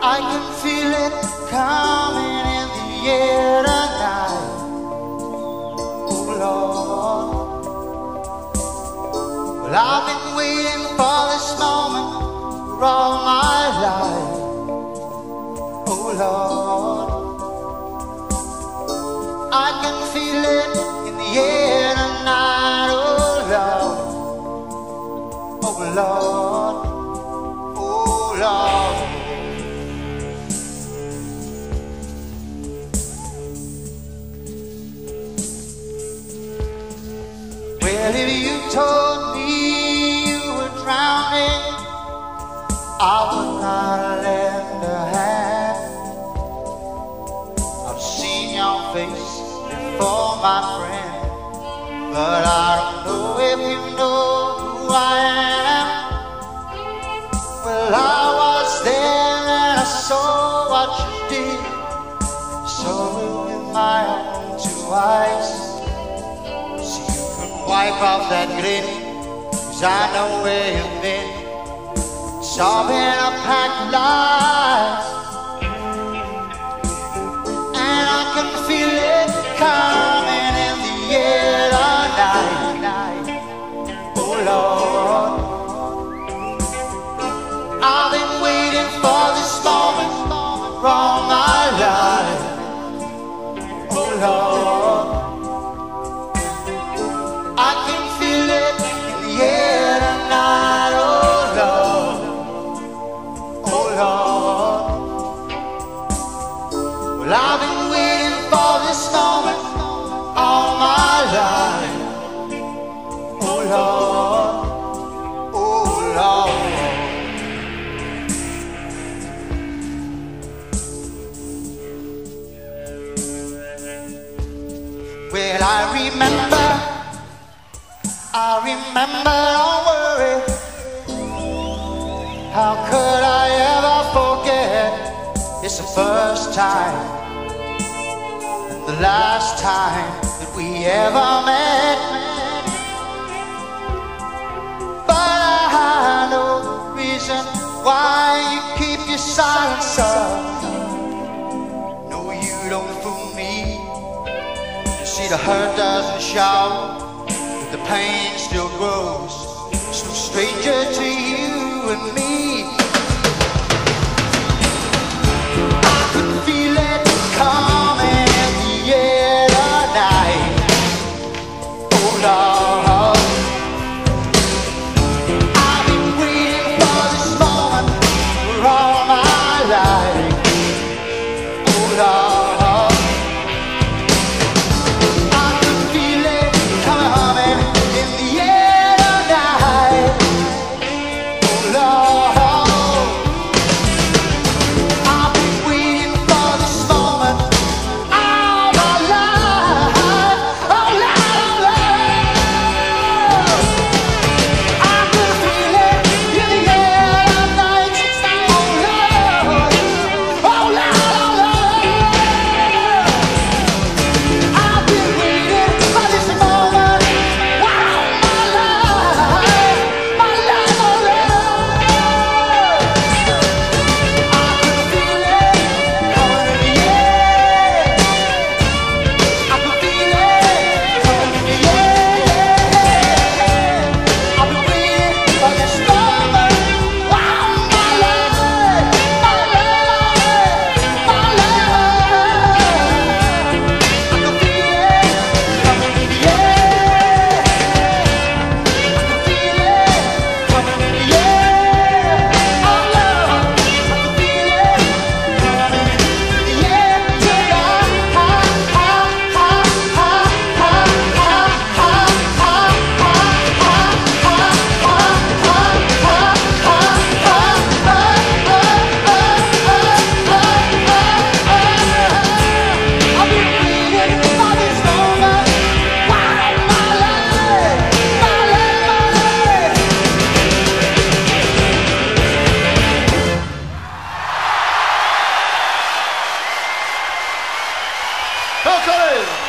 I can feel it coming in the air tonight. Oh Lord, well I've been waiting for this moment for all my life. Lord. I can feel it in the air tonight. Oh Lord. Oh Lord. Oh Lord. Well, if you told me you were drowning, I would not my friend, but I don't know if you know who I am. Well, I was there and I saw what you did, it with my own two eyes. So you can wipe off that grin, cause I know where you've been. Been a packed lies. And I can feel for all my Well, I remember. I remember, don't worry. How could I ever forget? It's the first time and the last time that we ever met. But I know the reason why you keep your silence son. See, the hurt doesn't show but the pain still grows. So stranger to you and me. I could feel it coming in the. Oh Lord. Phil Collins.